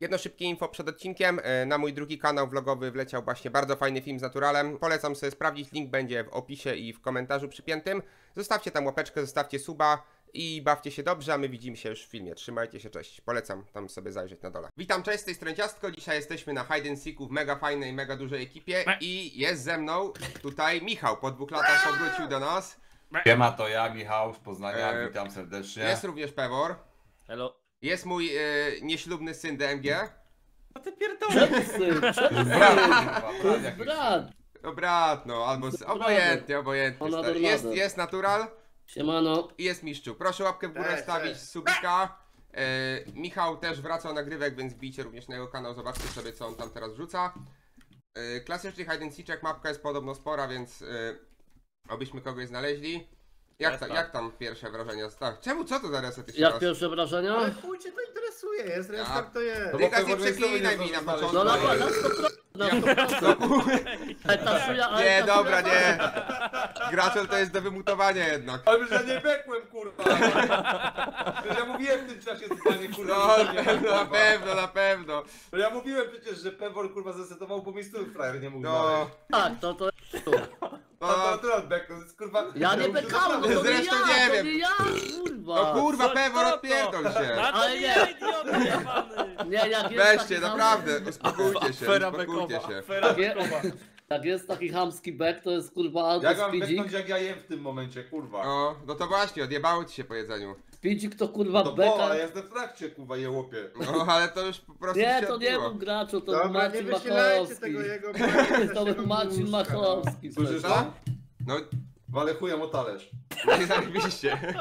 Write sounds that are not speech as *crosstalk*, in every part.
Jedno szybkie info przed odcinkiem. E, Na mój drugi kanał vlogowy wleciał właśnie bardzo fajny film z naturalem. Polecam sobie sprawdzić, link będzie w opisie i w komentarzu przypiętym. Zostawcie tam łapeczkę, zostawcie suba i bawcie się dobrze, a my widzimy się już w filmie. Trzymajcie się, cześć. Polecam tam sobie zajrzeć na dole. Witam, cześć, z tej strony Ciastko. Dzisiaj jesteśmy na Hide and Seeku w mega fajnej, mega dużej ekipie i jest ze mną tutaj Michał. Po dwóch latach powrócił do nas. Siema, to ja, Michał z Poznania, E, witam serdecznie. Jest również Pewor. Hello. Jest mój e, nieślubny syn DMG. No ty pierdolę. Czemu syn? Czemu Brat, syn? No brat, no, albo Brawo. obojętnie, obojętnie. Ona stary. Jest, jest natural Siemano. i jest mistrzu. Proszę łapkę w górę Cześć, wstawić, cześć. subika. E, Michał też wraca nagrywek, więc wbijcie również na jego kanał, zobaczcie sobie co on tam teraz wrzuca. E, klasyczny hide and seek, mapka jest podobno spora, więc e, obyśmy kogoś znaleźli. Jak, ta, tak. jak tam pierwsze wrażenia? Tak. Czemu, co to za reset jeszcze Jak raz? pierwsze wrażenia? Ale chuj cię to interesuje, jest restart to jest. Ty gaz nie przeklinaj mi na początku. No na, Dobra, na 100%. Na 100%. Ale ta szuja, ale Nie, ta dobra, nie. Graczel to jest do wymutowania jednak. Ale że nie bekłem, kurwa! Przecież ja mówiłem w tym czasie zdanie, kurwa. No, nie na pewno, kurwa. na pewno, na pewno. No ja mówiłem przecież, że Pewor, kurwa, zesetował po miejscu frajer nie mógł No. Tak, to to jest tu. No, to beknął, kurwa... Ja nie bekałem, to nie Zresztą ja, nie to wiem. nie ja, kurwa. no kurwa, Pewor, odpierdol się. Na to Ale nie nie. Nie, jak jest Weźcie, naprawdę, uspokójcie się, uspokójcie się. Afera bekowa. Jak jest taki chamski bek, to jest kurwa albo Jak mam speedzik. beknąć, jak ja jem w tym momencie, kurwa? O, no to właśnie, odjebało ci się po jedzeniu. Speedzik to kurwa To bo, beka. a ja jestem w trakcie, kurwa, je łopie. No, ale to już po prostu Nie, się to nie odbiło. był graczu, to Dobra, nie Marcin wysilajcie Machowski. tego jego *laughs* To był Marcin Machowski. Słyszysz Co? to? No, Wale chujem o talerz. *laughs* nie zajebiście.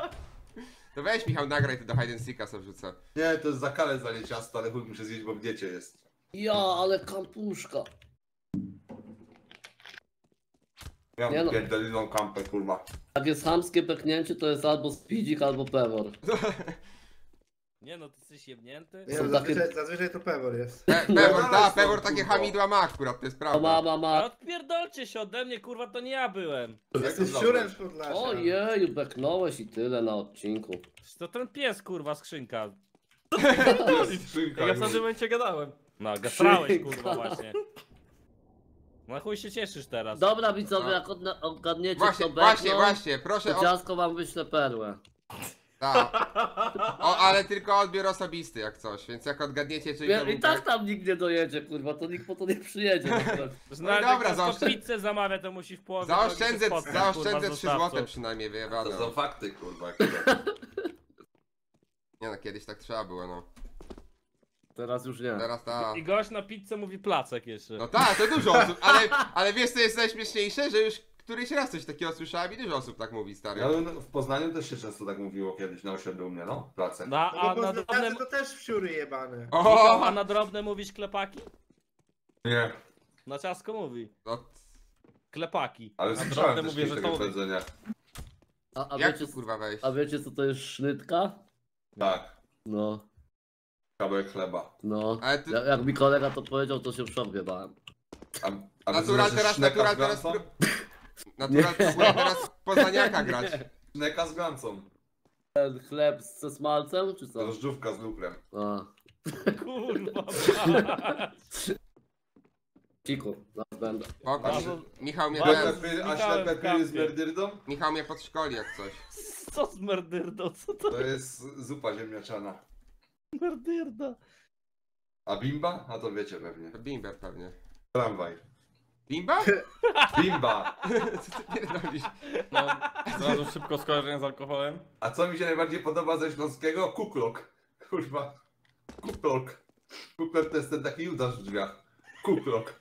To weź Michał, nagraj to do Hide and Seeka sobie wrzucę. Nie, to jest zakalec za nie ciasto, ale chuj muszę zjeść, bo w diecie jest. Ja, ale kampuszka. Ja Nie mam no. pierdoliną kampę, kurwa. Jak jest chamskie beknięcie, to jest albo speedzik, albo pewor. *laughs* Nie no, ty jesteś jebnięty. Nie, Są no, takie- zazwyczaj, zazwyczaj to Pewor jest. Pe Pewor, No, da, ale Pewor takie kurwa. hamidła ma akurat, to jest To ma, prawda. ma, A ma. odpierdolcie się ode mnie, kurwa, to nie ja byłem. Jesteś to szczurem z? Podlasia. Ojeju, beknąłeś i tyle na odcinku. To ten pies, kurwa, skrzynka. *laughs* Szynka, Ja w już. momencie gadałem. No, Skrzynka. kurwa, właśnie. No chuj się cieszysz teraz. Dobra widzowie, No. jak odna- ogarniecie Właśnie, kto właśnie, właśnie, proszę to o... ciasko wam wyślę perłę. Tak. O, ale tylko odbiór osobisty jak coś, więc jak odgadniecie, czyli to I tak bek- tam nikt nie dojedzie, kurwa, to nikt po to nie przyjedzie. *laughs* Znajdę, No dobra, dobra, zaoszczę- pizzę zamawia, to musi w połowie Zaoszczędzę, drogi się spotkać, zaoszczędzę kurwa, z 3 dostawcą. złote przynajmniej, wyjebane. To są fakty, kurwa. *laughs* Nie no, kiedyś tak trzeba było, no. Teraz już nie. Teraz ta... I gość na pizzę mówi placek jeszcze. No tak, to dużo osób, ale, ale wiesz co jest najśmieszniejsze, że już któryś raz coś takiego słyszałem i dużo osób tak mówi, stary. Ja, no, w Poznaniu też się często tak mówiło kiedyś na osiedlu u mnie, no, w pracy. No, No a bo na drobne... to też wsiury jebane. Michał, a na drobne mówisz klepaki? Nie, Na ciasko mówi. No, Klepaki. ale A słyszałem drobne też mówię, że to- powiedzenia. A, a, jak wiecie, tu kurwa wejść? a wiecie co to jest sznytka? Tak, No, kawałek chleba. no. Ale ty- Jak, jak mi kolega to powiedział, to się w szok wjebałem. A, a Natural wy teraz, szneka natural z teraz... glancą? pró- *laughs* Natural próbuje teraz poznaniaka *laughs* grać. Szneka z glancą. Ten chleb ze smalcem, czy co? Drożdżówka z lukrem. A, *laughs* Kurwa. ciku, zaraz będę. Pokaż. Bardzo- Michał mnie, A ten, ślepy, a Michałem ślepy pyry z kampie. merdyrdą? Michał mnie podszkoli jak coś. Co z merdyrdą? Co to To jest zupa ziemniaczana. Merdyrda? A bimba? A to wiecie pewnie. Bimber pewnie. Tramwaj. Bimba? *laughs* Bimba! Co ty pierdolisz? No, zrazu szybko skojarzenie z alkoholem. A co mi się najbardziej podoba ze śląskiego? Kuklok. Kurwa. Kuklok. Kuklok to jest ten taki Judasz w drzwiach. Kuklok.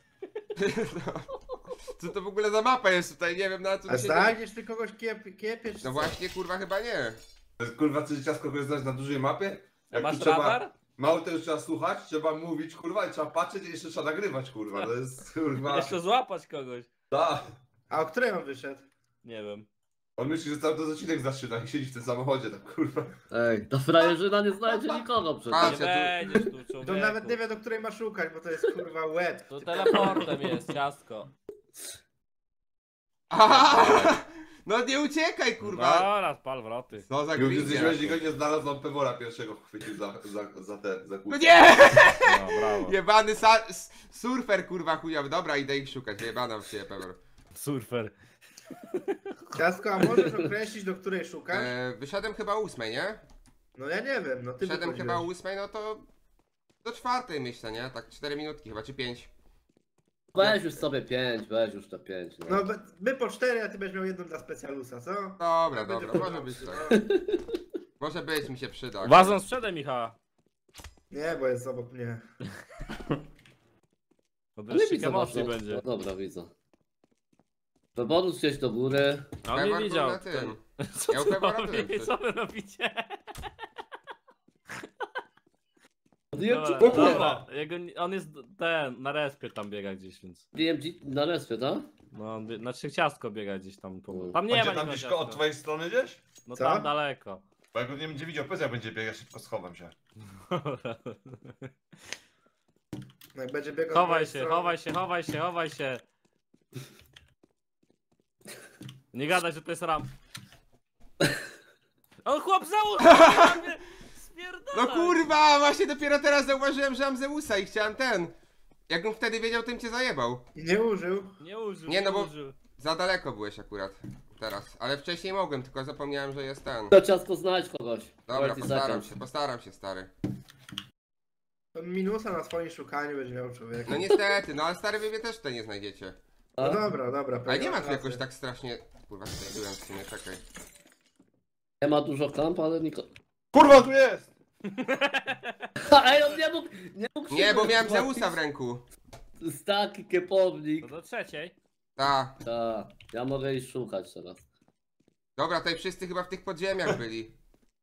Co to w ogóle za mapa jest tutaj? Nie wiem na co A tu się... znajdziesz ty kogoś kiep, kiepie, czy No co? właśnie, kurwa chyba nie. To jest kurwa coś ciasko, które znasz na dużej mapie? Jak Masz trzeba, radar? Mało to już trzeba słuchać, trzeba mówić, kurwa, i trzeba patrzeć i jeszcze trzeba nagrywać, kurwa. To jest kurwa. *laughs* Jeszcze złapać kogoś. Da. A o której on wyszedł? Nie wiem. On myśli, że cały to odcinek zaczyna i siedzi w tym samochodzie, tak kurwa. Ej, ta frajerzyna nie znajdzie nikogo przecież. Nie tu- będziesz tu To człowieku. nawet nie wie do której ma szukać, bo to jest kurwa łeb. To teleportem jest, ciastko. *laughs* No nie uciekaj, kurwa! Dobra, pal wroty. Co za Już grindia. jesteś go nie znalazł, on Pewora pierwszego chwycił za, za, za ten, za No nie! No, brawo. Jebany sa- s- surfer, kurwa, chujowy. Dobra, idę ich szukać. Jebana w ciebie, pewor. Surfer. Ciastko, a możesz określić, do której szukasz? E, wyszedłem chyba o ósmej, nie? No ja nie wiem, no ty Wyszedłem wychodziłeś. chyba o ósmej, no to... Do czwartej myślę, nie? Tak 4 minutki chyba, czy 5. Weź już sobie pięć, weź już to pięć. No. No be- my po cztery, a ty będziesz miał jedną dla specjalusa, co? Dobra, Będzie dobra, może być się, tak. no. Może być, mi się przyda. Wazon sprzedaj Michała. Nie, bo jest obok mnie. *laughs* To Ale widzę emocji was, no. będzie. No dobra, widzę. Wyborus gdzieś do góry. A on nie Pewor był widział. na tym. *laughs* Co, Ja u ty Pewora robisz? byłem przecież. Co wy robicie? DMG, Dobra, o kurwa! dobra. Jego, on jest ten, na respie tam biega gdzieś, więc. DMG na respie, tak? No, on bie- znaczy ciastko biega gdzieś tam. Po... Tam nie Będzie ma tam nikogo gdzieś ko- od ciastka. twojej strony gdzieś? No Co? tam daleko. Bo jak go nie będzie widział, powiedz jak będzie biegać, szybko schowam się. No Jak będzie biegał z chowaj mojej się, strony- chowaj się, chowaj się, chowaj się. Nie gadaj, że to jest ram. *laughs* On chłop załóż! Spierdalaj! No kurwa, właśnie dopiero teraz zauważyłem, że mam Zeusa i chciałem ten. Jakbym wtedy wiedział, tym cię zajebał. I nie użył. Nie użył, Nie, no bo- użył. Za daleko byłeś akurat. Teraz. Ale wcześniej mogłem, tylko zapomniałem, że jest ten. To ciasto znajdź kogoś. Dobra, postaram się, postaram się, stary. To minusa na swoim szukaniu będzie miał człowiek. No niestety, no ale stary wy mnie też tutaj nie znajdziecie. No A? dobra, dobra. Ale nie ma tu rację. jakoś tak strasznie... Kurwa, byłem w sumie, czekaj. Nie ma dużo kamp, ale niko... Kurwa, tu jest! Ej, on nie mógł... Nie, mógł Nie, bo miałem. Zeusa w ręku. To jest taki kiepownik. To do trzeciej. Ta. Tak, ja mogę iść szukać teraz. Dobra, tutaj wszyscy chyba w tych podziemiach byli.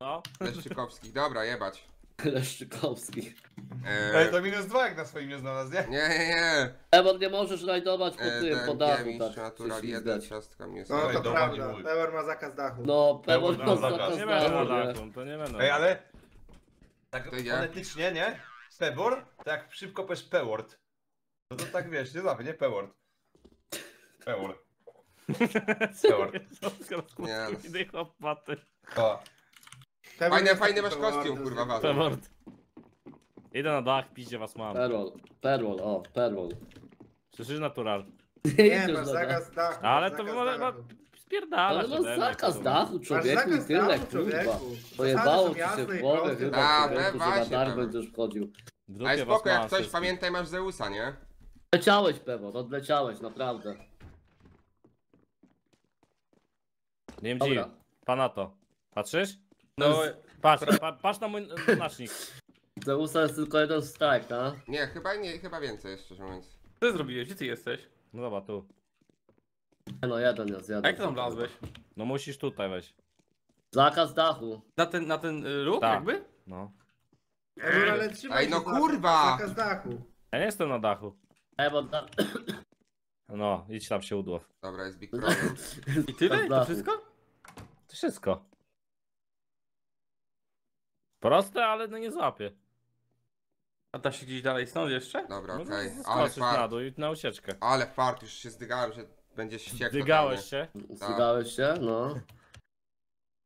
No. Leszczykowskich. Dobra, jebać. Leszczykowski. Ej, Eee, to minus dwa jak na swoim nie znalazł, nie? nie, nie, nie. Ewon, nie możesz rajdować po tym, po dachu, tak. natural się 1, ślizgać. ciastka mięso. No Ej, to nie prawda. Pełer ma zakaz dachu. No, pewnie Dobra, to dobra. zakaz Nie będę na dachu, nie? to nie będę. Ej, ale... Tak To fonetycznie, nie? Pebor, to jak szybko powiesz Peword. No to tak wiesz, nie złapie, nie? Peword. Pewor. *laughs* Pewor. Nie, no. Idę chłopaty. O. Fajny, fajny masz kostium, kurwa, was. Peword. Idę na dach, piździe was mam. Perwol, perwol, o, perwol. Słyszysz natural. *laughs* Nie, idziesz masz zakaz dachu. Ale masz to zakaz może ma... dachu. Spierdala Ale no zakaz dachu, Masz człowieku, i zakaz tyle, dachu, kurwa. człowieku. Pojebało Zasady ci są się jasne w i głowę proste. chyba, A, człowieku, że na właśnie, dach pewnie. będziesz wchodził. W dupie Ale was spoko, jak coś, wszystkich. pamiętaj, masz Zeusa, nie? Odleciałeś, Pewor, odleciałeś, naprawdę. Nie wiem, Dobra. Pana to. Patrzysz? No, Patrz, pa, patrz na mój znacznik. Zeusa jest tylko jeden strike, tak? Nie, chyba nie, chyba więcej, szczerze mówiąc. co ty zrobiłeś? Gdzie ty jesteś? No dobra, tu. Nie no, jeden jest, jeden. A jak ty tam wlazłeś? No musisz tutaj wejść. Zakaz dachu. Na ten, na ten y, ruch Tak. jakby? No. Dobra, ale trzymaj Ej, no dachu, kurwa! Zakaz dachu. Ja nie jestem na dachu. Ewon, da... No, idź tam się udłow. Dobra, jest big *laughs* problem. I tyle? To wszystko? To wszystko. Proste, ale no nie złapie. A da się gdzieś dalej stąd jeszcze? Dobra, No okej. to Ale skoczysz na fart. dół i na ucieczkę. Ale fart, już się zdygałem, że będzie ściekł. Dygałeś się. Zgadzałeś się? No.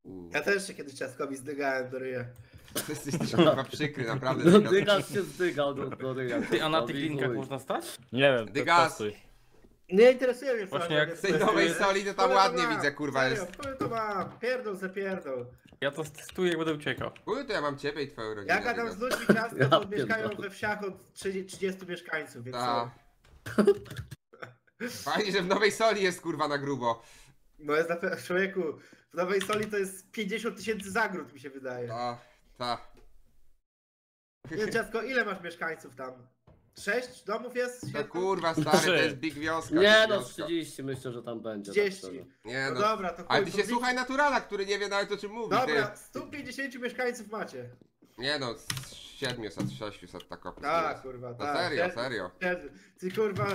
U. Ja też się kiedyś ciastkowi zdygałem do ryja. Ty *laughs* jesteś kurwa przykry, naprawdę. No Dygas. się zdygał do, do ryja. Ty, a na tych linkach można stać? Nie wiem, Dygas. Nie interesuje mnie Właśnie jak Z tej nowej soli to tam ładnie widzę, kurwa, jest. to mam, pierdol se pierdol. Ja to testuję jak będę uciekał. Uj, to ja mam ciebie i twoją rodzinę. Ja gadam z ludźmi ciastko, *laughs* Ja to mieszkają pierdolę. we wsiach od 30 30 mieszkańców, więc Ta. *laughs* Fajnie, że w nowej soli jest kurwa na grubo. No jest na pe- człowieku, w Nowej Soli to jest 50 tysięcy zagród mi się wydaje. Ta, ta. Nie ciastko, ile masz mieszkańców tam? Sześć domów jest? To Świetko? kurwa stary, to jest big wioska. Nie big no, wioska. 30 myślę, że tam będzie. tak 30. szczerze. Nie No no. dobra, to Ale ty się słuchaj naturala, który nie wie nawet o czym mówi. Dobra, 150 mieszkańców macie. Nie no, z 700, 600 tak opis Tak, kurwa, No tak. serio, Ty- serio. ty- Ty kurwa,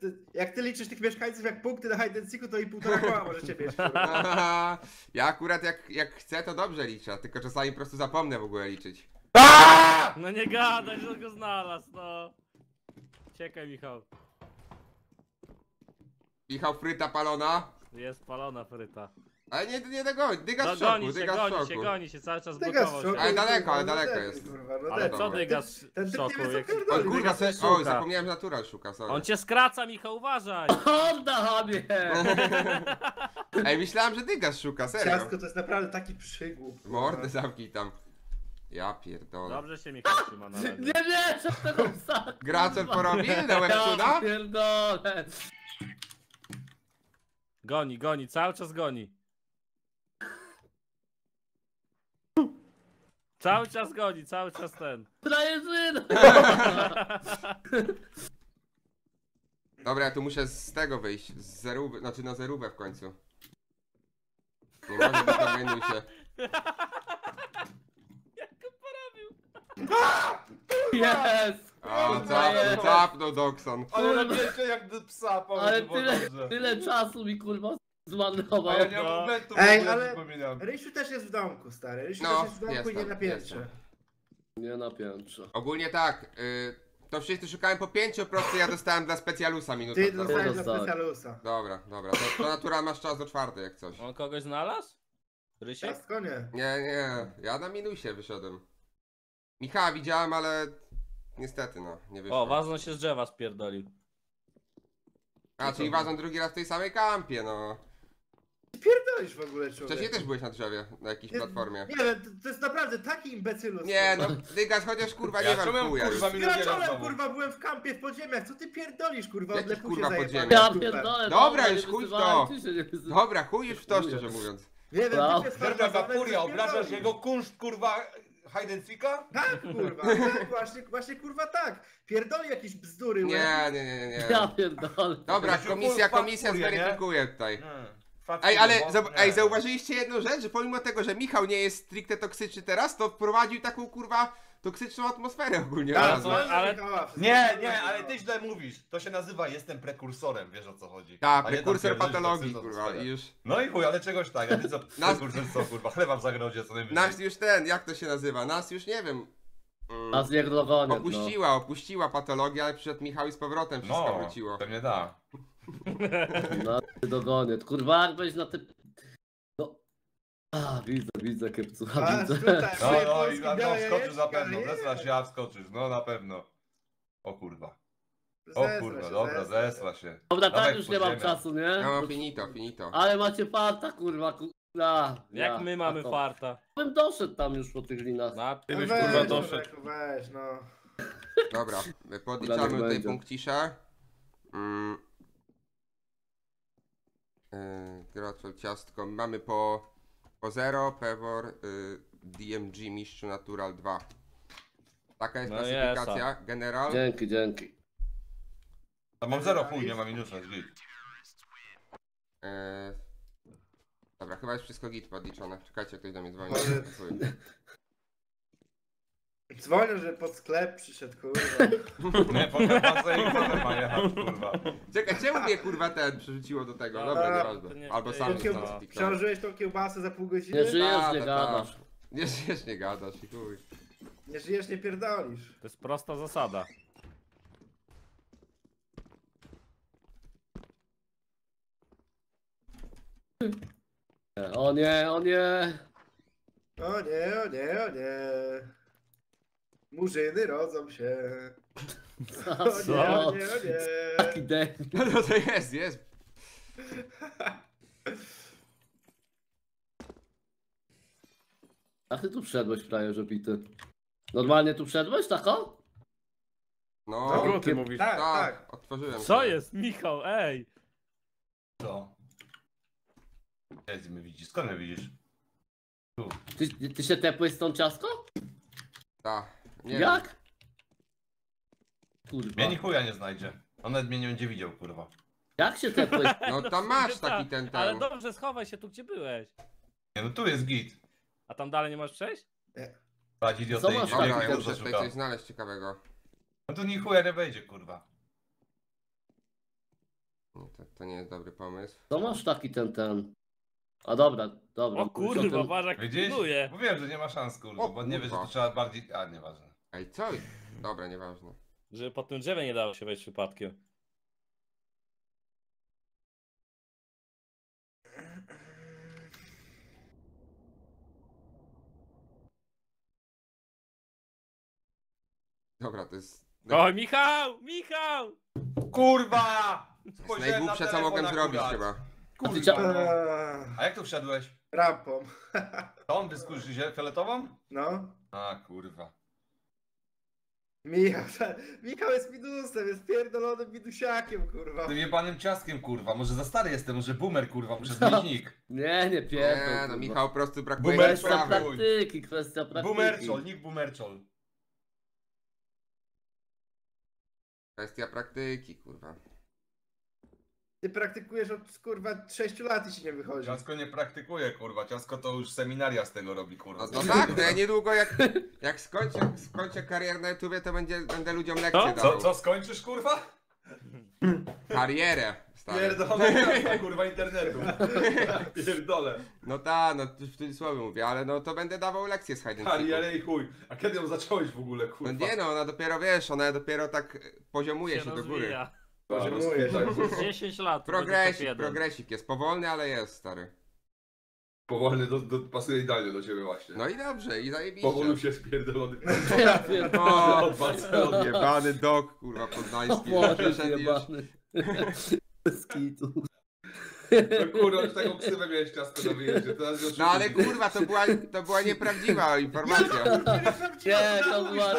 ty, jak ty liczysz tych mieszkańców jak punkty na hide and seeku, to i półtora koła *laughs* możecie mieć, kurwa. *laughs* Ja akurat jak, jak chcę, to dobrze liczę, tylko czasami po prostu zapomnę w ogóle liczyć. No nie gadaj, że go znalazł, no. Czekaj, Michał. Michał Fryta palona. Jest palona fryta. Ale nie, nie dogoni, dyga No z szoku, goni się, dyga z goni się, szoku. goni się, cały czas Dyga z blokował szoku, się. Ale daleko, ale no daleko debil, jest. kurwa, no Ale co dyga z Ten typ szoku? nie wie, Jak... co On pierdoli. kurwa se... O, zapomniałem, że natural szuka, sorry. On cię skraca, Michał, uważaj! *laughs* Honda, hamie! *laughs* Ej, myślałem, że dyga szuka, serio. Ciastko to jest naprawdę taki przygłup. kurwa. Mordę zamknij tam. Ja pierdolę. Dobrze się Michał trzyma na razie. *laughs* Nie wierzę w tego psa! Gracol porobił na Ja webcuna? pierdolę! Goni, goni, cały czas goni. Cały czas goni, cały czas ten. Trajeżyna! *laughs* Dobra, ja tu muszę z tego wyjść, z zerówy, znaczy na zerówę w końcu. Nie może być na minusie. *laughs* Jest! A, Kurwa, zapnął, jest. zapnął Dokson. Ale robicie jak do psa, powiem Ale było tyle, dobrze. tyle czasu mi kurwa A zmarnował. ja nie mam momentu, Ej, ogóle ale- przypominam. Rysiu też jest w domku, stary. Rysiu No, też jest w domku i nie na piętrze. jestem. Nie na piętrze. Ogólnie tak, y, to wszyscy szukałem po pięciu, po prostu ja dostałem dla specjalusa minutę. Ty Ty dla dostałeś. specjalusa. Dobra, dobra, to, to natura masz czas do czwartej jak coś. On kogoś znalazł? Rysiek? Ciastko nie. Nie, nie, ja na minusie wyszedłem. Michała widziałem, ale niestety no, nie wyszło. O, wazon się z drzewa spierdolił. A, czyli wazon drugi raz w tej samej kampie, no. Ty pierdolisz w ogóle, człowiek. Wcześniej też byłeś na drzewie, na jakiejś Nie- platformie. Nie, no, to, to jest naprawdę taki imbecylus. Nie, no, Dygas, chociaż kurwa nie Ja wiem, czemu chuja kurwa Graczolem, znowu? kurwa, byłem w kampie w podziemiach. Co ty pierdolisz, kurwa? Jakich, Odlepusie kurwa, zajebane podziemiach? w Ja pierdolę. Dobra, nie już chuj w to. się, nie. Dobra, chuj już w to, szczerze mówiąc. Nie wiem, Wow. farmazony, furia, co obrażasz jego kunszt, kurwa, hide and seeka? Tak, kurwa, *laughs* tak, właśnie, właśnie, kurwa, tak. Pierdoli jakieś bzdury. Nie, nie, nie, nie. nie. Ja pierdolę. Dobra, komisja, komisja zweryfikuje tutaj. Ej, ale zau- ej, zauważyliście jedną rzecz, że pomimo tego, że Michał nie jest stricte toksyczny teraz, to wprowadził taką kurwa toksyczną atmosferę ogólnie Tak, to ale- ale... Nie, nie, ale ty źle mówisz. To się nazywa jestem prekursorem, wiesz o co chodzi. Tak, prekursor patologii, kurwa, i już. No i chuj, ale czegoś tak, a ty co, *laughs* Nas- prekursor co, kurwa, chleba w zagrodzie, co najwyżej. Nas już ten, jak to się nazywa? Nas już nie wiem. mm, Nas niech dogonią, no. Opuściła, opuściła patologia, ale przyszedł Michał i z powrotem wszystko No, wróciło. pewnie da. Nas nie dogonię. Kurwa, jak na ty... No. A, widzę, widzę kiepcucha, Patrz widzę. tutaj, No, no i no, białe wskoczysz na pewno, zesra się, a wskoczysz, no na pewno. O kurwa, o kurwa, dobra, zesra się. Dobra, tak już nie mam podziemia. czasu, nie? No, finito, finito. Ale macie farta, kurwa, kurwa. Jak my mamy farta? Bym doszedł tam już po tych linach. Na... Ty byś Weź, kurwa doszedł. Weź, no. Dobra, Dobra, podliczamy niech tutaj będzie. punkcisze. Mm. Yy, ciastko. Mamy po, po 0, Pewor, y, DMG, Mistrzu Natural 2. Taka jest No klasyfikacja. General. Dzięki, dzięki. To mam zero chuj, nie ma minusa, jest git. Yy, dobra, chyba jest wszystko git podliczone. Czekajcie, ktoś do mnie dzwoni. Chuj. Dzwonię, że pod sklep przyszedł, kurwa. *laughs* Nie, potem pan i potem ma jechać, kurwa. Czekaj, czemu mnie kurwa ten przerzuciło do tego? Dobra, to nieważne. nie- Albo to sam nie- jest. Przełożyłeś tą kiełbasę za pół godziny? Nie żyjesz, Ta, nie ta, ta. gadasz. Nie żyjesz, nie gadasz i chuj. Nie żyjesz, nie pierdolisz. To jest prosta zasada. O nie, o nie. O nie, o nie, o nie. Murzyny rodzą się. *laughs* O nie, Co? o nie, o nie. Taki debil. *laughs* No to jest, jest. A ty tu wszedłeś, frajerze bity. Normalnie tu wszedłeś, tako? No, Co ty mówisz? Tak, tak. tak, otworzyłem. Co jest? Michał, ej! Co? Jest mnie widzisz, skąd mnie widzisz? Tu. Ty, ty się tepłeś z tą ciastką? Tak. Nie Jak? Kurwa. Mnie ni chuja nie znajdzie. On nawet mnie nie będzie widział, kurwa. Jak się tepłeś? No tam *laughs* masz taki ten ten. Ale dobrze, schowaj się tu, gdzie byłeś. Nie no tu jest git. A tam dalej nie możesz przejść? Patrz Co idiotę masz idzie, Dobra, ja muszę tutaj coś znaleźć ciekawego. No tu ni chuja nie wejdzie, kurwa. Nie, To, to nie jest dobry pomysł. To masz taki ten, ten. A dobra, dobra. O kurwa, tym- patrz jak Widzisz? Mówiłem, że nie ma szans, kurwa, O bo nie wiesz, że to trzeba bardziej... A, nieważne. Ej, co? Dobra, nieważne. Żeby pod tym drzewem nie dało się wejść przypadkiem. Dobra, to jest... O, Michał! Michał! Kurwa! To jest na najgłupsze, co mogłem zrobić chyba. A ty Kurwa. Eee, A jak tu wszedłeś? Rampą. Tą dyskusję fioletową? No. A kurwa. Michał, *laughs* Michał jest minusem, jest pierdolonym minusiakiem, kurwa. Tym jebanym ciastkiem kurwa. Może za stary jestem, może boomer kurwa, muszę *laughs* zmienić nick. Nie, nie pierdol. Nie, no kurwa. Michał po prostu brakuje Boomer Kwestia sprawy. praktyki, kwestia praktyki. Boomerczol, nick boomerczol. Kwestia praktyki, kurwa. Ty praktykujesz od kurwa 6 lat i ci nie wychodzi. Ciasko nie praktykuje kurwa, ciasko to już seminaria z tego robi kurwa. No, no tak, to ja niedługo jak, jak skończę, skończę karierę na YouTubie, to będzie, będę ludziom lekcje Co? dawał. Co, co skończysz kurwa? Karierę, stary. Pierdolę *laughs* kurwa internetu. Pierdolę. No ta, no w cudzysłowie mówię, ale no to będę dawał lekcje z seeku. Karierę i chuj. A kiedy ją zacząłeś w ogóle No kurwa? nie no, ona dopiero wiesz, ona dopiero tak poziomuje się, się do góry. rozwija. Poziomuje. Tak, 10 lat. Progresik, progresik jest powolny, ale jest stary. Powolny do, do, pasuje idealnie do ciebie właśnie. No i dobrze, i zajebiście. Powolu się spierdolony. *laughs* Ja pierdolę. O, *laughs* *laughs* jebany dok, kurwa, O poznański, Boże, jebany. Kitu. No kurwa, już taką ksywę miałeś ciasko na wyjeździe. Teraz już No ale kurwa, to była, to była nieprawdziwa informacja. Nie, to była-.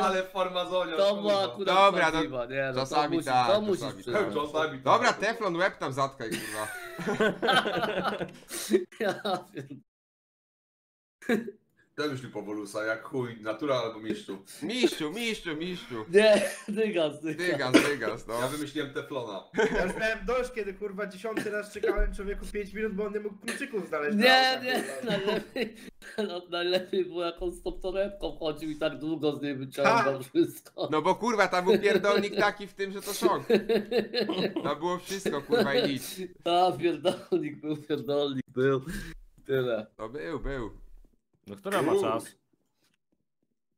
Ale farmazonia. To była kurwa. akurat Dobra, no, prawdziwa, nie, no, czasami to musi, tak, to musisz czasami przyznać. Czasami tak. Dobra, teflon łeb tam zatkaj, kurwa. *laughs* Ja pierdolę. Myśli powolusa, jak chuj, natura albo mistrzu. Mistrzu, mistrzu, mistrzu. Nie, dygas, dygas. Dygas, dygas, Ja no. wymyśliłem teflona. Ja już miałem dość, kiedy kurwa dziesiąty raz czekałem człowieku 5 minut, bo on nie mógł kluczyków znaleźć. Nie, nie, *laughs* najlepiej, no, najlepiej było jak on z tą torebką chodził i tak długo z niej wyciągał wszystko. No bo kurwa, tam był pierdolnik taki w tym, że to szok. To było wszystko, kurwa i nic. A, pierdolnik był, pierdolnik był. Tyle. No był, był. No która ma czas?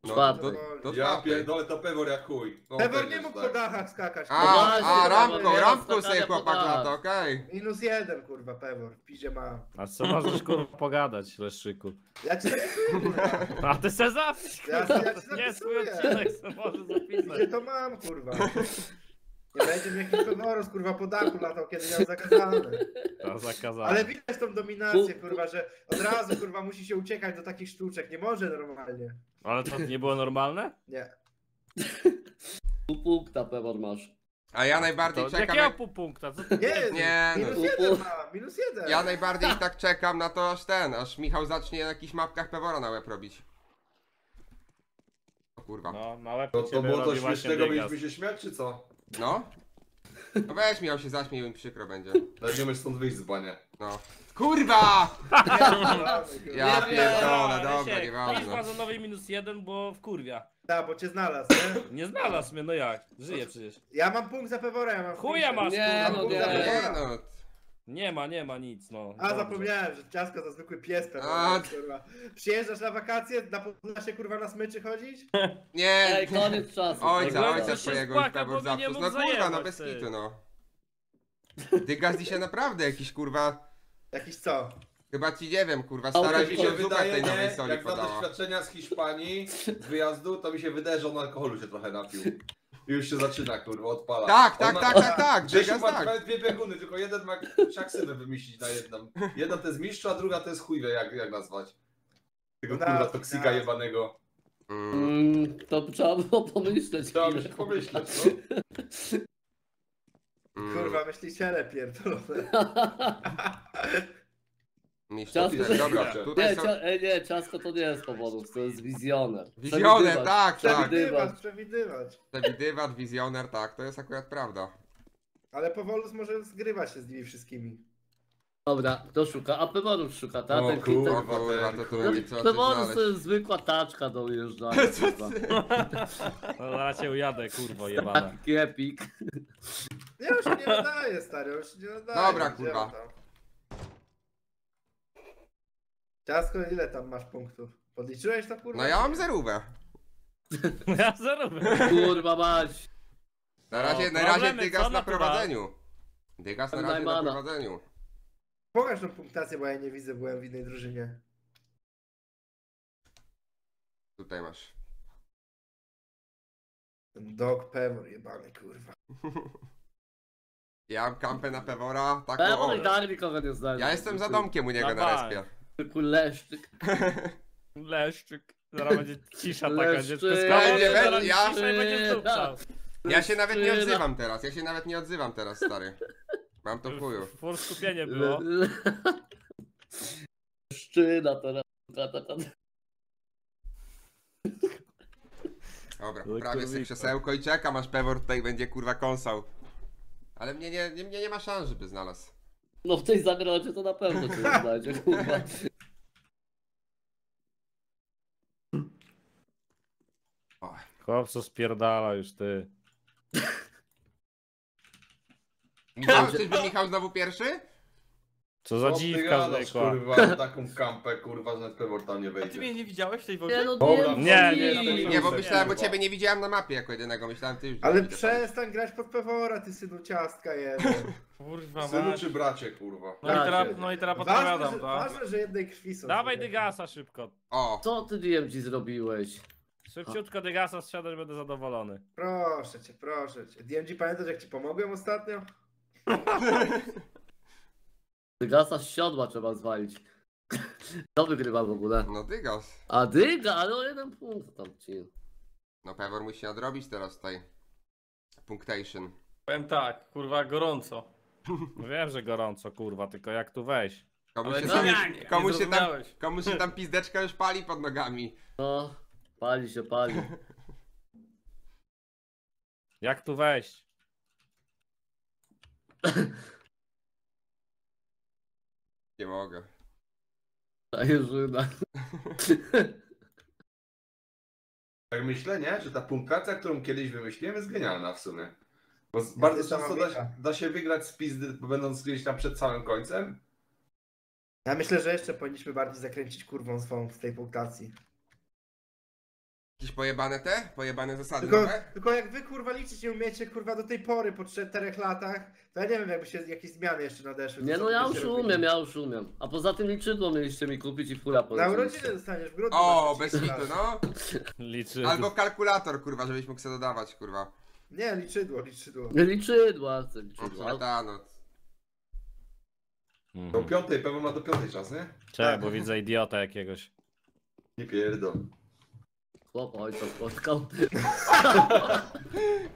No, do, do Ja czwartej. pierdolę to pewor jak chuj. Pewor tak nie mógł tak. po dachach skakać. A, właśnie, a, nie, rampką skakania sobie chłopak dach. lata, okej. Minus jeden kurwa Pewor, w pizie ma. A co możesz kurwa pogadać, Leszczyku? Ja ci zapisuję kurwa. A ty se zapisz, Ja- kurwa. ja ci Nie, swój zapisuję. odcinek se możesz zapisać. Gdzie to mam kurwa? Nie będzie mi jakiś kurwa po dachu latał, kiedy miał zakazane. To zakazane. Ale widać tą dominację kurwa, że od razu kurwa musi się uciekać do takich sztuczek. Nie może normalnie. Ale to nie było normalne? Nie. Pół punkta pewor masz. A ja najbardziej To czekam, jakiego jak... pół punkta? Co ty Nie, Nie, no. minus jeden ma, minus jeden. Ja najbardziej tak czekam na to, aż ten, aż Michał zacznie na jakichś mapkach Pewora na łeb robić. O kurwa. No. No, na łeb To, to było właśnie śmiesznego, mieliśmy się śmiać, czy co? No weź Michał się zaśmiej, mi przykro będzie. Umiesz stąd wyjść z bania. No. Kurwa! *laughs* Ja pierdolę, dobra, Idź nieważne. wazonowi minus jeden, bo wkurwia. Tak, bo cię znalazł, nie? Nie znalazł mnie, no jak? Żyje przecież. Ja mam punkt za Pewora, ja mam Chuja masz, Nie, no nie. Nie no. Nie ma, nie ma nic, no. A Dobrze. zapomniałem, że ciasko to zwykły pies A. Kurwa. Przyjeżdżasz na wakacje, na Podlasie kurwa na smyczy chodzić? *laughs* Nie. Ej, koniec czasu. Ojca, ojca ktoś się twojego spłaka, już Pewor bo mnie nie mógł No kurwa, no zajebać, bez ty. kitu no. Dygas dzisiaj naprawdę jakiś kurwa. Jakiś co? Chyba ci nie wiem, kurwa, Auto stara mi mi się się wydaje, tej nowej nie, soli jak na podała. doświadczenia z Hiszpanii, z wyjazdu, to mi się wydaje, że on alkoholu się trochę napił. I już się zaczyna, kurwa, odpala. Tak, tak, ma- tak, tak, tak, Grzesiu Dygas ma tak. dwie bieguny, tylko jeden ma szaksynę wymyślić na jedną. Jedna to jest mistrz, a druga to jest chuj wie, jak, jak nazwać. Tego No, kurwa no. toksika jebanego. Mm. To trzeba było pomyśleć. Trzeba by się pomyśleć, no. Kurwa, myśliciele pierdolone. *laughs* *laughs* Mistrz, dobra, Nie, *laughs* tutaj Nie, są... cia, ej, nie, ciasko to nie jest powodów, to jest wizjoner. Wizjoner, tak, tak. Przewidywać, przewidywać. Przewidywacz, wizjoner, tak, to jest akurat prawda. Ale Powolus może zgrywać się z nimi wszystkimi. Dobra, kto szuka? A Peworów szuka, tak? O kurwa. To tu co ty to jest zwykła taczka do ujeżdżania. *laughs* kurwa. No zaraz cię ujadę, kurwo jebana. Taki epik. Nie, się nie nadaje, stary, się nie nadaje. Dobra, kurwa. on tam? Ciasko, ile tam masz punktów? Podliczyłeś to, kurwa? No ja mam zerówę. Ja zarobię. Kurwa mać. Na razie, No, na razie problemy, Dygas co na natural? prowadzeniu. Dygas na razie na Najmana. prowadzeniu. Pokaż tą punktację, bo ja nie widzę, byłem w innej drużynie. Tutaj masz. Ten dog Pemor jebany, kurwa. *laughs* Ja mam kampę na Pewora, tak Ja o, mam dar nikogo nie znajdę. Ja jestem za domkiem u niego na Dawaj. respie. Tylko leszczyk. *laughs* Leszczyk. Zaraz będzie cisza taka, Będzie, skamowie, zaraz będzie, ja- cisza i będzie. Ja się nawet nie Leszczyna. odzywam teraz, ja się nawet nie odzywam teraz, stary. Mam to w chuju. Full skupienie było. Szczyna teraz. Dobra, prawie sobie krzesełko i czekam aż Pewor tutaj będzie kurwa kąsał. Ale mnie nie, nie, mnie nie ma szans, żeby znalazł. No w tej zagrodzie to na pewno cię znajdzie, kurwa. Oj. Chłopcu spierdala już ty. Michał, czyżby Michał znowu pierwszy? Co za dziwka zwykła. kurwa, taką kampę, kurwa, że nawet Pewor tam nie A ty mnie nie widziałeś w tej Nie wodzie? no, Dobra. nie, Nie, nie, nie, Nie, bo Nie, myślałem, bo ciebie nie widziałem na mapie jako jedynego, myślałem ty już Ale przestań grać pod Pewora, ty synu ciastka jeden. Kurwa, Synu mać. czy bracie, kurwa? No i teraz, no i teraz Ważne, podpowiadam, że, to. ważne, że jednej krwi są. Dawaj. Dygasa szybko. O, Co ty DMG zrobiłeś? Szybciutko Dygasa strzadać, będę zadowolony. Proszę cię, proszę cię. DMG pamiętasz jak ci pomogłem ostatnio? Dygasa z siodła trzeba zwalić. *laughs* Kto wygrywa w ogóle? no dygos. A Dyga, ale o jeden punkt tam ci. No Pewor musi nadrobić teraz tutaj. Punctation. Powiem tak, kurwa, gorąco. *laughs* No wiem, że gorąco, kurwa, tylko jak tu wejść? Komu Ale się, no, tam, nie, komu, nie się tam, zrozumiałeś. komu się tam pizdeczka już pali pod nogami. No, pali się, pali. *laughs* Jak tu wejść? Nie mogę. Ta Jerzyna. *laughs* Tak myślę, nie? Że ta punktacja, którą kiedyś wymyśliłem jest genialna w sumie. Bo z- bardzo często da, niesamowita. da się wygrać z pizdy, będąc gdzieś tam przed samym końcem. Ja myślę, że jeszcze powinniśmy bardziej zakręcić kurwą swą z tej punktacji. Jakieś pojebane te? Pojebane zasady Tylko, nowe? tylko jak wy kurwa liczyć nie umiecie kurwa do tej pory po 4 latach, to ja nie wiem jakby się jakieś zmiany jeszcze nadeszły. Nie no, ja już umiem, ja już umiem. A poza tym liczydło mieliście mi kupić i fura Na polecieliście. urodziny dostaniesz w grudniu. O, masz bez trzy hitu, razy. no. *laughs* Liczy. Albo kalkulator, kurwa, żebyś mógł sobie dodawać, kurwa. Nie, liczydło, liczydło. Nie liczydło, a co O, liczydło? ta, no. Do Mhm. piątej, Pewor ma do piątej czas, nie? Czekaj, bo widzę idiota jakiegoś. Nie pierdol. Chłop ojca spotkał. *laughs*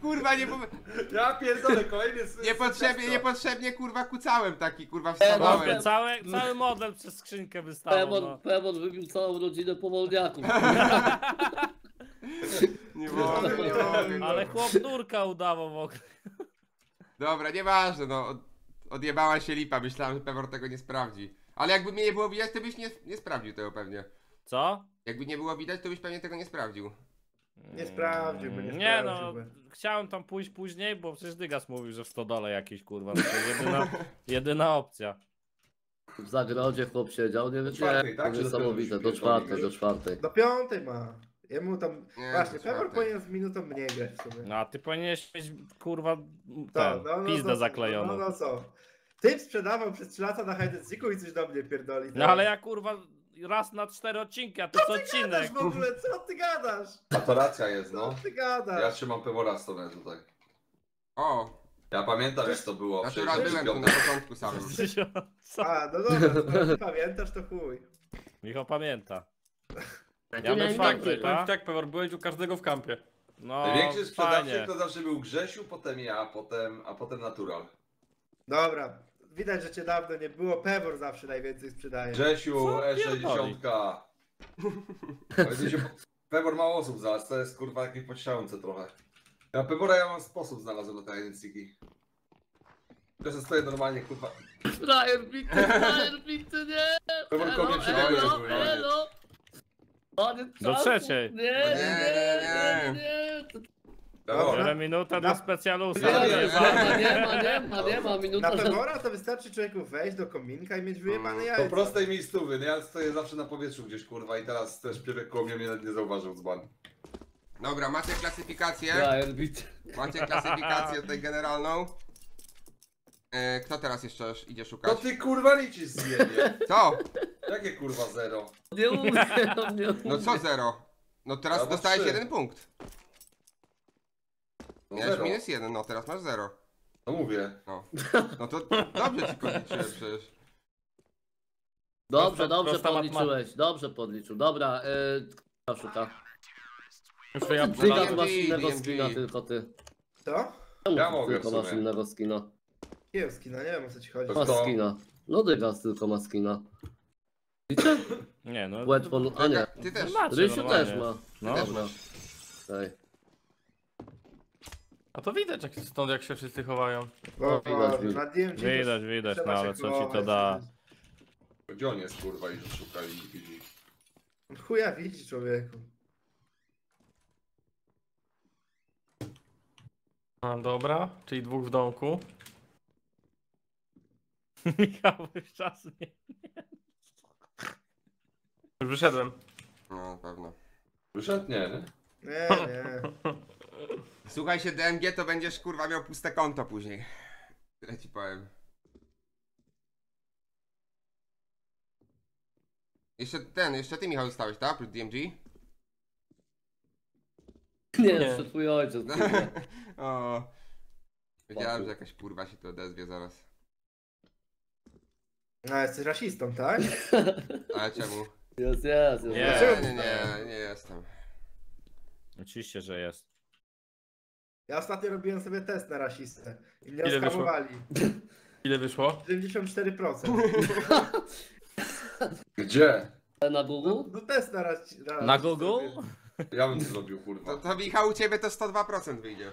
Kurwa, nie, po... Ja pierdolę, kolejny niepotrzebnie, niepotrzebnie, kurwa, kucałem taki, kurwa, E, wstawałem. dobra. Cały, cały model przez skrzynkę wystawał. Pemon, No. Pemon wybił całą rodzinę powolniaków. *laughs* Nie mogę, nie mogę. Ale chłop nurka udawał w ogóle. Dobra, nieważne, no. od- Odjebała się lipa, myślałem, że Pewor tego nie sprawdzi. Ale jakby mnie nie było widać, to byś nie, nie sprawdził tego pewnie. Co? Jakby nie było widać, to byś pewnie tego nie sprawdził. Nie sprawdziłby, nie Nie no, sprawdziłby. chciałem tam pójść później, bo przecież Dygas mówił, że w stodole jakiś kurwa. No to jedyna, *laughs* jedyna opcja. W zagrodzie chłop siedział, nie wiem, czwartej, tak? niesamowite, do czwartej, do czwartej. Do piątej ma. Jemu tam. Nie, Właśnie, czwartej. powinien z minutą mniej grać w sumie. No a ty powinieneś mieć kurwa To, ten, pizdę to- zaklejoną. No, no co? Typ sprzedawał przez 3 lata na seeku i coś do mnie pierdoli. No ale ja kurwa raz na cztery odcinki, a to co Gadasz odcinek. w ogóle, co ty gadasz? A to racja jest, Co no. ty Ja gadasz? trzymam Pewora 100 metrów tutaj. O, Ja pamiętam jak to było. natural przecież byłem tu na początku samym. *laughs* Co? A, no dobra, to nie pamiętasz to chuj. Michał pamięta. Ja Ja bym miałem fakt, dobry, że- Powiem Tak? ci tak, Pewor, byłeś u każdego w kampie. No, Największy sprzedawcy fajnie. to zawsze był Grzesiu, potem ja, a potem, a potem Natural. Dobra, widać, że cię dawno nie było. Pewor zawsze najwięcej sprzedaje. Grzesiu, Co E60. Powiedz mi się, Pewor ma osób zaraz, to jest kurwa takie pocieszające trochę. Ja Pewora ja mam sposób znalazłem na tej agencyjki. Ja sobie stoję normalnie, kurwa. Frajer bity, frajer bity, nie! Pewor koło mnie elo! Koniec Do czasu. trzeciej. Nie, Nie, nie, nie, nie, nie. To- Jeden minutę Na- do specjalusa. Nie, Nie, nie, nie ma, nie ma, nie ma, nie ma, Na minuta. że- Pewora to wystarczy człowieku wejść do kominka i mieć wyjebane jajca. po prostej miejscowy, nie? Ja stoję zawsze na powietrzu gdzieś, kurwa, i teraz też przebieg koło mnie nawet nie zauważył dzban. Dobra, macie klasyfikację. Macie klasyfikację tutaj generalną. E, kto teraz jeszcze idzie To szukać? ty kurwa liczysz zjebie. Co? Jakie kurwa zero? Nie umiem, nie umiem. No co zero? No teraz trzy. jeden punkt. Miałeś Zero. minus jeden, no teraz masz zero. No mówię. No, no to dobrze ci podliczyłem przecież. Dobrze, Prosta- dobrze prosta podliczyłeś, dobrze podliczył. Dobra, yy, kto szuka? To ja Dygas masz innego DMG. skina tylko ty. Co? Czemu Ja ty mogę tylko w masz sumie. innego skina? Kiepski, no nie wiem o co ci chodzi. To Masz kto? skina. No Dygas tylko ma skina. Widzicie? Nie no. Łetwon, a nie. Ty też. Macie, Rysiu normalnie. też ma. No. też masz. A to widać jak, stąd jak się wszyscy chowają. Bo, widać, bo widać. na DMG to Widać, widać, trzeba no ale co ci to da? Gdzie on jest kurwa i szuka i widzi. Chuja widzi człowieku. A, dobra, czyli dwóch w domku. *laughs* Michał już czas nie. Już wyszedłem. No, pewno. Wyszedł? Nie, nie? Nie, nie. *laughs* Słuchaj się DMG, to będziesz kurwa miał puste konto później. Tyle ci powiem. Jeszcze ten, jeszcze ty Michał zostałeś, tak? Plus DMG? Nie, Nie. jeszcze twój ojciec. *laughs* o. Wiedziałem, że jakaś kurwa się tu odezwie zaraz. No jesteś rasistą, tak? *laughs* Ale czemu? Jest, jest, jest. Nie. Nie, nie, nie, nie jestem. Oczywiście, że jest. Ja ostatnio robiłem sobie test na rasistę i mnie Ile wyszło? oskamowali. *laughs* Ile wyszło? 74%. *laughs* Gdzie? Na Google? No test na ras... Na, Google? Ja bym to zrobił To, kurwa. to Michał u ciebie to 102% wyjdzie.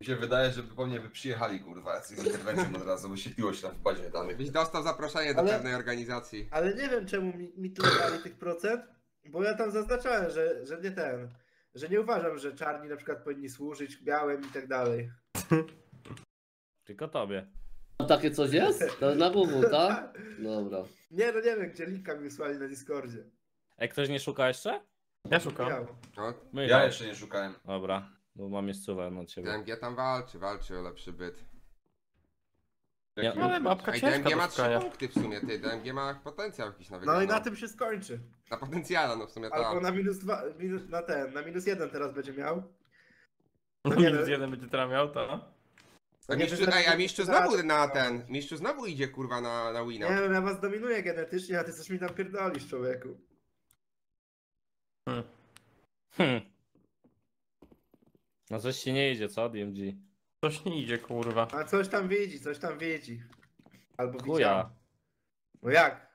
Mi się wydaje, że po mnie by przyjechali kurwa z interwencją od razu, wyświetliło się tam w bazie danych. Byś dostał zaproszenie do Ale- pewnej organizacji. Ale nie wiem czemu mi, mi tyle dali tych procent, bo ja tam zaznaczałem, że, że nie ten, że nie uważam, że czarni na przykład powinni służyć białym i tak dalej. *laughs* Tylko tobie. Tam takie coś jest? To jest na Google, tak? Dobra. Nie, no nie wiem, gdzie linka mi wysłali na Discordzie. Ej, ktoś nie szuka jeszcze? Ja szukam. Biało. No. Ja jeszcze nie szukałem. Dobra, bo mam miejscówę na ciebie. DMG tam walczy, walczy o lepszy byt. Ja- Ale Ej, ciężka DMG do ma 3 szukania. punkty w sumie, ty. DMG ma potencjał jakiś na No i na tym się skończy. Na potencjale, no w sumie tak. Albo na minus dwa, minus, na ten, na minus jeden teraz będzie miał. *laughs* No nie, minus no. jeden będzie teraz miał, to. A nie, mistrzu, to ej, a mistrzu znowu na ten, mistrzu znowu idzie kurwa na, na wina. Nie wiem, ja was dominuję genetycznie, a ty coś mi tam pierdolisz, człowieku. Hmm. No coś ci nie idzie, co, DMG? Coś nie idzie, kurwa. A coś tam widzi, coś tam widzi. Albo widział. Chuja. No jak?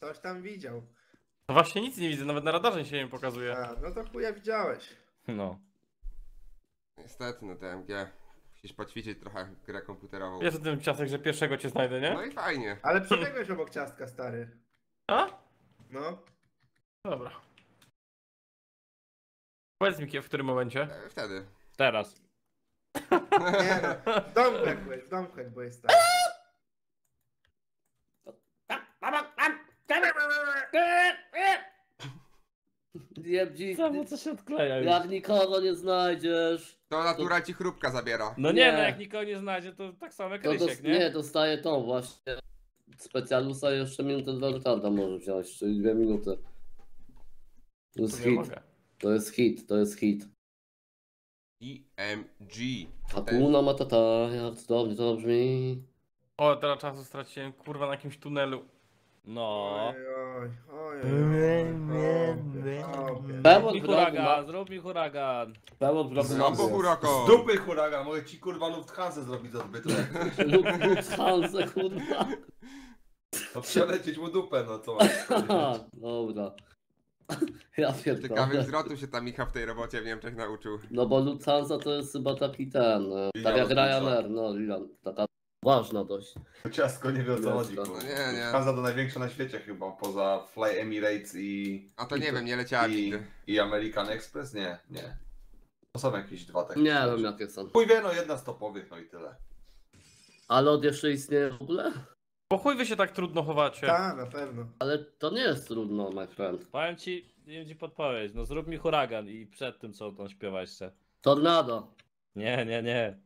Coś tam widział. No właśnie nic nie widzę, nawet na radarze się nie pokazuje. A, no to chuja widziałeś. No. Niestety, no DMG. Musisz poćwiczyć trochę grę komputerową. Wiesz o tym ciastek, że pierwszego cię znajdę, No nie? i fajnie. Ale przebiegłeś obok ciastka, stary. A? No. Dobra. Powiedz mi, w którym momencie? E, Wtedy. Teraz. Nie no. Jak byłeś, domku jak byłeś, stary. DMG, Znowu co się odkleja już. jak nikogo nie znajdziesz, To natura ci chrupka zabiera. No nie, Nie. no jak nikogo nie znajdzie, to tak samo jak to dos- Rysiek, nie? nie? dostaje tą właśnie. Specjalusa jeszcze minutę dwa retarda może wziąć, czyli dwie minuty. To jest Nie hit, mogę. to jest hit, to jest hit. DMG. Hakuna Matata, jak cudownie to brzmi. O, teraz czasu straciłem, kurwa, na jakimś tunelu. No. Oj, oj, oj, oj, oj. Pełen Zrób mi drogu huragan, mi huragan. Znowu ma. hurako. Z dupy huragan, mogę ci kurwa Lufthansa zrobić z odbytu. Lub *laughs* Lufthansa, kurwa. No przelecieć mu dupę, no co masz *laughs* dobra. *laughs* Ja Ciekawych pierdolę. zwrotów się tam Michał w tej robocie w Niemczech nauczył. No bo Lufthansa to jest chyba taki ten, e, tak jak. Ryanair, no taka ważna dość. Ciastko nie wie o co chodzi. No nie, nie. Lufthansa to największa na świecie chyba, poza Fly Emirates i, A to nie wiem, nie leciała i, nigdy. i American Express? Nie, nie. To są jakieś dwa takie. Nie wiem jakie są. Chuj wie, no jedna z topowych, no i tyle. A lot jeszcze istnieje w ogóle? Po chuj wy się tak trudno chowacie. Tak, na pewno. Ale to nie jest trudno, my friend. Powiem ci, nie ci podpowiedź, no zrób mi huragan i przed tym co on śpiewa jeszcze. Tornado. Nie, nie, nie.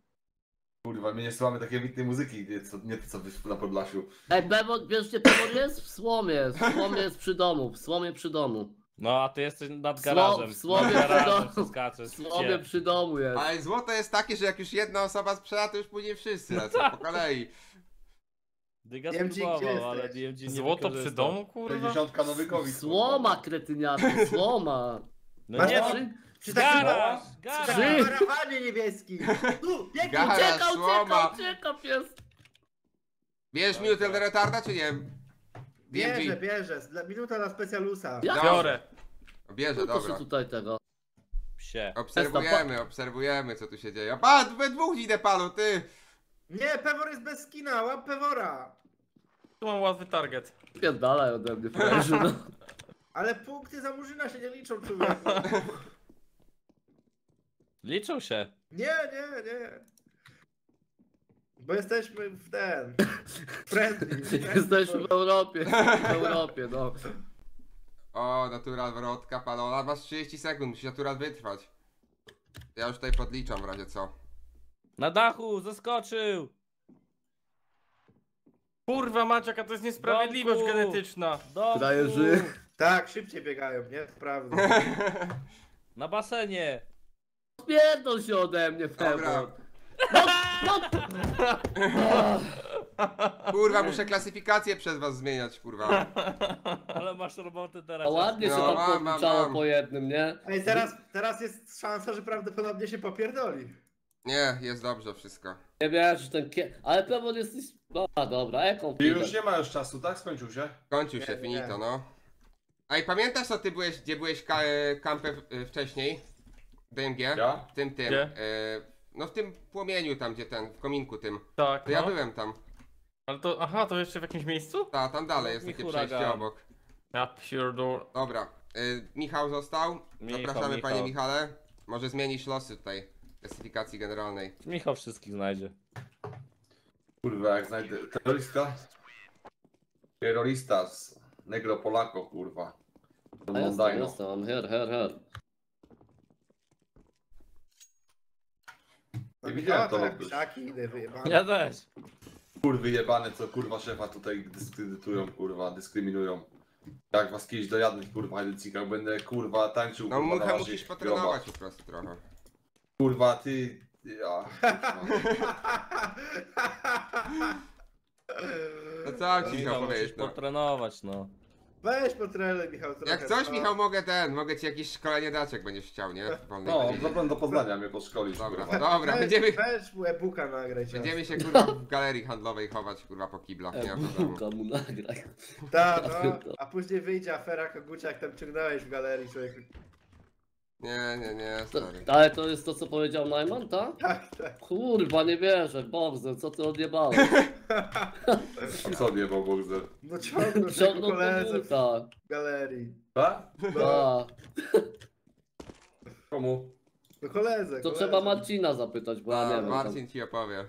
Kurwa, my nie słuchamy takiej witnej muzyki, nie, co, nie to co wy na Podlasiu. Ej, Bewon, wiesz gdzie jest? W słomie. W słomie jest przy domu. W słomie przy domu. No a ty jesteś nad garażem. w garażem przy domu. skaczesz. Sobie przy domu jest. Ale złoto jest takie, że jak już jedna osoba sprzeda, to już później wszyscy lecą po kolei. Dyga DMG, spróbował, ale? DMG nie Złoto przy wykorzystał. domu, kurwa? 60 nowy COVID. Słoma, kretyniaty, słoma. No Masz nie, to- Przy- Przy takim, garaż, garaż. karawanie niebieskim. *laughs* Tu, biegnie. Garaż, Ucieka, słoma. ucieka, ucieka, pies. Bierzesz minutę do retarda, czy nie? Bierze, DMG. bierze. Dla- Minuta dla specjalusa. Ja Biorę. Bierze, to się dobra. tutaj tego. Psie. Obserwujemy, obserwujemy co tu się dzieje. Pa, we dwóch idę palu, ty! Nie, Pewor jest bez skina, łap Pewora. Tu mam łatwy target. Pierdalaj ode mnie, frajerzy, no. *laughs* Ale punkty za Murzyna się nie liczą, człowieku. Liczą się. Nie, nie, nie. Bo jesteśmy w ten. Friendly. *laughs* Jesteśmy w Europie, w Europie, no. O, natural wrotka palona, masz 30 sekund, musisz natural wytrwać. Ja już tutaj podliczam w razie co. Na dachu, zaskoczył. Kurwa Maciek, jaka to jest niesprawiedliwość Domku. genetyczna. Do Frajerzy. Tak, szybciej biegają, nie? Prawda. *laughs* Na basenie. Spierdol się ode mnie, Dobra. Febor. No, no. *laughs* Kurwa, muszę klasyfikację przez was zmieniać, kurwa. Ale masz robotę A teraz. ładnie się No, tam mam, mam, podliczało mam. po jednym, nie? Ej, teraz, teraz jest szansa, że prawdopodobnie się popierdoli. Nie, jest dobrze wszystko. Nie wiesz, ten kie... Ale Pebor jesteś... No, dobra, jaką I już nie ma już czasu, tak? Skończył się? Kończył się, Nie, finito, nie. no. A i pamiętasz co ty byłeś, gdzie byłeś ka e, kampę e, wcześniej? DMG? Ja? W tym, tym. Gdzie? E, no w tym płomieniu tam, gdzie ten, w kominku tym. Tak, To ja no. byłem tam. Ale to, aha, to jeszcze w jakimś miejscu? Ta, tam dalej jest Mi takie huragan. przejście obok. Ja pierdol. Dobra. E, Michał został. Michał, Zapraszamy Michał. panie Michale. Może zmienisz losy tutaj klasyfikacji generalnej. Michał wszystkich znajdzie. Kurwa, jak znajdę. Terroristka? Terrorista z Negro Polako, kurwa. A jestem, Mondajno. jestem, I'm here, here, here. Nie widziałem to idę wyjebane. Ja też. Kurwy jebane, co kurwa szefa tutaj dyskredytują, kurwa, dyskryminują. Jak was kiedyś dojadnąć, kurwa, Helicikach, będę kurwa tańczył, No kurwa, muchę na musisz potrenować grobach. po prostu trochę. Kurwa, ty... Ja. *laughs* No co ci Michał powiedzieć, no. potrenować, no. Weź potrenuj, Michał, trochę. Jak coś no. Michał mogę ten, mogę ci jakieś szkolenie dać jak będziesz chciał, nie? W wolnej No, zapraszam do Poznania mnie podszkolić, Dobra, kurwa. dobra, Weź, będziemy, weź mu e-booka nagrać. będziemy się kurwa w galerii handlowej chować kurwa po kiblach, nie? Ma problemu. bułka mu nagraj. Tak, no. *laughs* A później wyjdzie afera kogucia, jak tam ciągnąłeś w galerii, człowieku. Nie, nie, nie, To, stary. ale to jest to, co powiedział Najman, tak? *laughs* Tak, tak. Kurwa, nie wierzę, Boxer, co ty odjebałeś? *laughs* A co nie, bo Bogzer? No ciągnął się koledze w galerii. Tak? No. Komu? no koledze, To trzeba Marcina zapytać, bo ja nie wiem. Marcin ci opowie.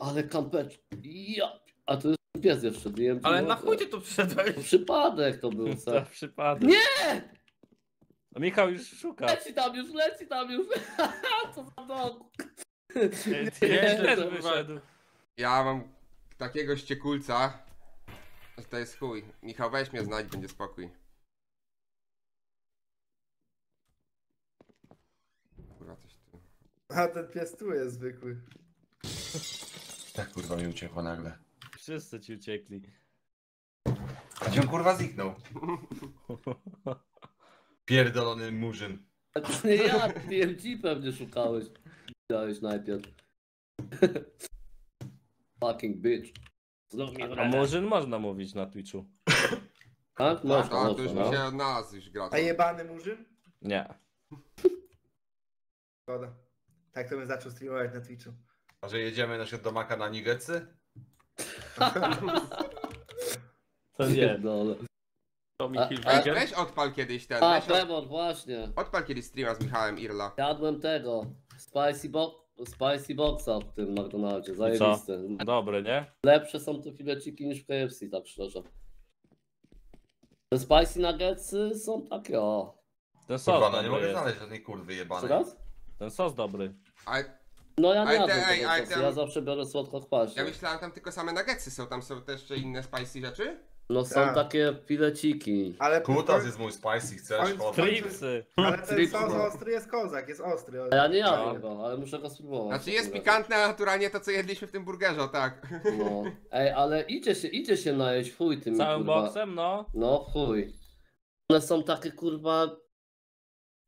Ale kampecz. Ja. A to jest pies jeszcze, DMG. Ale na to- chuj ty tu przyszedłeś? To Przypadek to był, *laughs* To ser. przypadek. Nie! A Michał już szuka. Leci tam już, leci tam już. *laughs* Co za dog. Ty, ty Nie, też to wyszedł. Ja mam takiego ściekulca, że to jest chuj. Michał weź mnie znać, będzie spokój. Kurwa coś tu. A ten pies tu jest zwykły. Tak kurwa mi uciekło nagle. Wszyscy ci uciekli. A cię kurwa zniknął. *laughs* Pierdolony murzyn. A to nie ja, DMG pewnie szukałeś. Widziałeś najpierw. *laughs* Fucking bitch. Znów mi A. Murzyn można mówić na Twitchu. Tak? A, Można, to już można, no. się odnalazł już gracz. A jebany murzyn? Nie. *laughs* Szkoda. Tak to bym zaczął streamować na Twitchu. Może jedziemy na przykład do Maka na Nigecy? *laughs* To nie. Pierdolę. To mi A- Weź, Hilfiger. weź odpal kiedyś ten, A, weź od, Trevor, właśnie. odpal kiedyś streama z Michałem Irla. Jadłem tego. Spicy, bo spicy boxa w tym McDonaldzie. Zajebiste. Dobry, nie? Lepsze są te fileciki niż w KFC, tak szczerze. Te spicy nuggetsy są takie o. Ten sos Kurwa, no dobry nie mogę jest. znaleźć żadnej kurwy Jeszcze jebanej. raz? Ten sos dobry. A No ja nie jadłem ej, tego ale sosu. tam- Ja zawsze biorę słodko kwaśnie. ja myślałem tam tylko same nuggetsy są, tam są też jeszcze inne spicy rzeczy? No są Tak. takie fileciki. Ale Kutas jest mój spicy, chcesz? Chodź. Tripsy. Ale ten Tripsy, sos no. ostry jest kozak, jest ostry. A ja nie No. jadłem go, ale muszę go spróbować. Znaczy jest pikantne, a naturalnie to co jedliśmy w tym burgerze, o tak. No. Ej, ale idzie się, idzie się najeść, chuj tym Całym kurwa. boksem, no. No chuj. One są takie kurwa...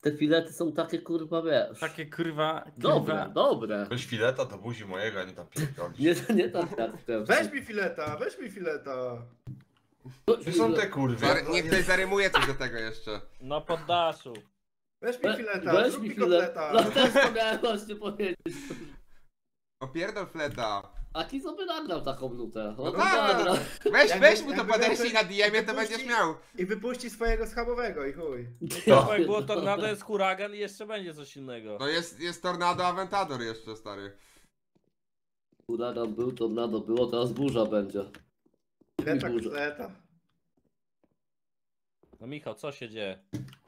Te filety są takie kurwa, wiesz. Takie kurwa, Dobre, kurwa. dobre. Weź fileta do buzi mojego, a nie tam pierdolisz. Nie, nie tak jak w KFC. Weź mi fileta, weź mi fileta. Gdzie są te kurwy? Zary- Niech ktoś zarymuje coś do tego jeszcze. Na poddaszu. Weź mi fileta, Weź zrób mi kotleta. No też to miałem właśnie powiedzieć. Opierdol fleta. A ki sobie nagrał taką nutę. No to tak. nagrał. Weź, weź mu to miał na DM-ie, to będziesz miał. I wypuści swojego schabowego i chuj. To jak było tornado, jest huragan i jeszcze będzie coś innego. No jest, jest Tornado Aventador jeszcze, stary. Huragan był, tornado było, teraz burza będzie. Burza. kotleta. No Michał, co się dzieje?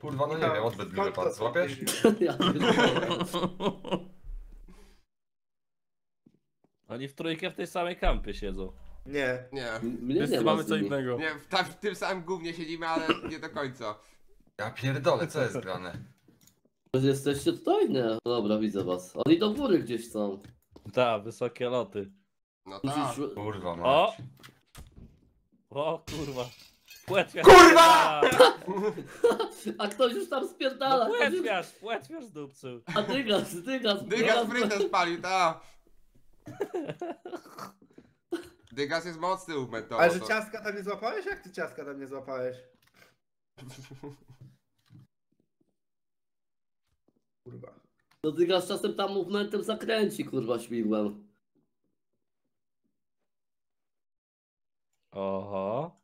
Kurwa, no nie wiem, odbyt mi wypadł. Złapiesz? Ja pierdolę. Oni w trójkę w tej samej kampie siedzą. Nie. Nie. Mnie nie Wszyscy ma mamy z co nimi. innego. Nie, w, ta, w tym samym gównie siedzimy, ale nie do końca. Ja pierdolę, co jest grane? Jesteście tutaj? Nie. Dobra, widzę was. Oni do góry gdzieś są. Ta, wysokie loty. No tak. Musisz... Kurwa, O! O kurwa. Płetwiarz. Kurwa! *laughs* A ktoś już tam No spierdala. płetwiarz, płetwiarz z dupcu. A dygas, dygas, Dygas frytę spalił, ta. Dygas jest mocny movement, Ale że to. ciastka tam nie złapałeś? Jak ty ciastka tam nie złapałeś? *laughs* Kurwa. To dygas czasem tam movementem zakręci, kurwa, śmigłem. Oho.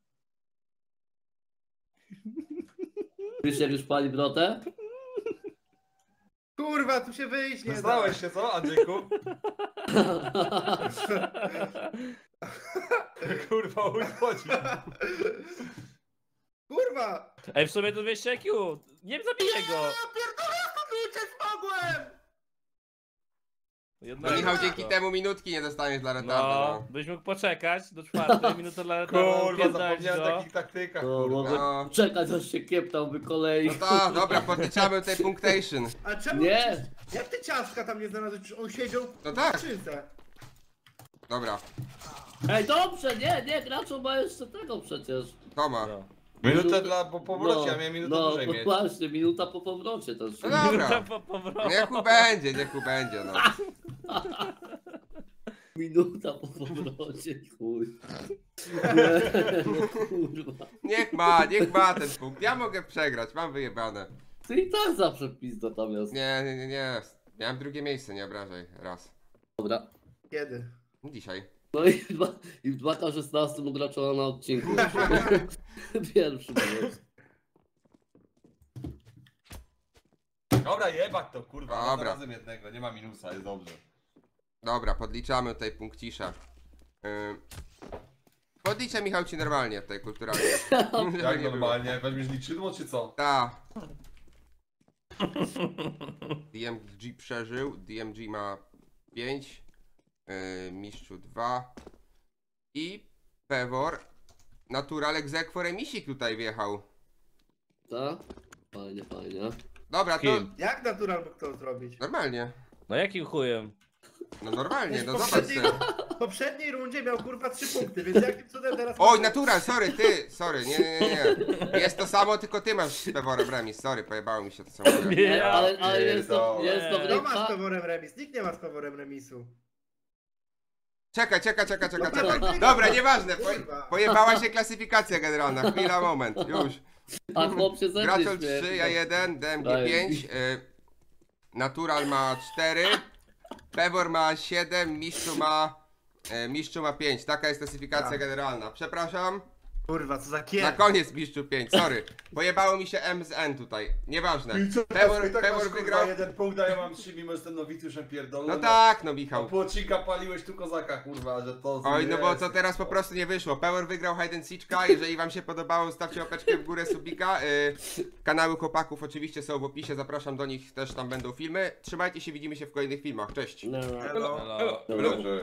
Jak już pali brotę? Kurwa, tu się wyjść nie da. Znałeś się, co, Andrzejku? *laughs* Kurwa, uchodzi. Kurwa! Ej, w sumie to 200 IQ. Nie zabiję go. pierdolę, jak uciec mogłem! No Jednego Michał, dzięki temu minutki nie dostaniesz dla retarda, No, no. byś mógł poczekać do czwartej *laughs* minuty dla retarda. Kurwa, opierdolić zapomniałem go. takich taktykach, No, kurwa. mogę No. czekać aż się kieptał wykolei. No to, dobra, podliczamy tutaj *laughs* punktation. A czemu? Nie. Jak ty ciastka tam nie znalazłeś? Przecież on siedział No tak. w skrzynce. Dobra, Ej, dobrze, nie, nie, graczu ma jeszcze tego przecież. Toma. No. Minutę dla po powrocie, ja miałem minutę no, dłużej mieć. właśnie, minuta po powrocie też. No dobra. Minuta po powrocie. Niech mu będzie, niech mu będzie, no. *laughs* Minuta po powrocie, chuj. Nie, no kurwa. Niech ma, niech ma ten punkt. Ja mogę przegrać, mam wyjebane. Ty i tak zawsze pizda tam jest. Nie, nie, nie, nie. Miałem drugie miejsce, nie obrażaj. Raz. Dobra. Kiedy? Dzisiaj. No i w, dwa, i w 2K16 mu graczowa na odcinku. *laughs* Pierwszy był. Dobra, jebać to, kurwa. Dobra. Dobra. Razem jednego, nie ma minusa, jest dobrze. Dobra, podliczamy tutaj punkcisza. Yy... Podliczę Michał ci normalnie tutaj kulturalnie. *laughs* Jak normalnie? Weźmiesz liczydło, czy co? Ta. *laughs* DMG przeżył. DMG ma 5. Yy, mistrzu 2. I Pewor. Natural Exequo Remisik tutaj wjechał. Tak? Fajnie, fajnie. Dobra, to Kim? Jak natural mógł to zrobić? normalnie. No jakim chujem? No normalnie, no w, zobacz poprzedniej, w poprzedniej rundzie miał kurwa 3 punkty, więc jakim cudem teraz... Oj, natural, sorry, ty, sorry, nie, nie, nie, nie. Jest to samo, tylko ty masz z Peworem remis, sorry, pojebało mi się to samo. *laughs* Nie, Ale, ale jest to, jest to w Kto ma z rękach. peworem remis? Nikt nie ma z peworem remisu. Czekaj, czekaj, czekaj, czekaj, Dobra, czekaj. Dobra, nieważne, po, pojebała się klasyfikacja generalna, chwila, moment, już. A chłop się ze mnie Graczol śmieje. 3, ja 1, DMG Daj. 5, y, Natural ma 4, Pewor ma 7, Mistrzu ma, y, Mistrzu ma 5, taka jest klasyfikacja Tak. generalna. Przepraszam, Kurwa, co za na kier. koniec Mistrzu 5, sorry. Pojebało mi się M z N tutaj, nieważne. Pewor, I tak Pewor masz, kurwa, wygrał. jeden punkt, a ja mam trzy, mimo że jestem nowicjuszem pierdolony. No tak, no Michał. po odcinka paliłeś tu kozaka, kurwa, że to... Oj, no bo to teraz po prostu nie wyszło. Power wygrał and Seeka. Jeżeli wam się podobało, stawcie opeczkę w górę subika. Y, kanały chłopaków oczywiście są w opisie, zapraszam do nich, też tam będą filmy. Trzymajcie się, widzimy się w kolejnych filmach. Cześć! No. Hello. Hello. Dobrze.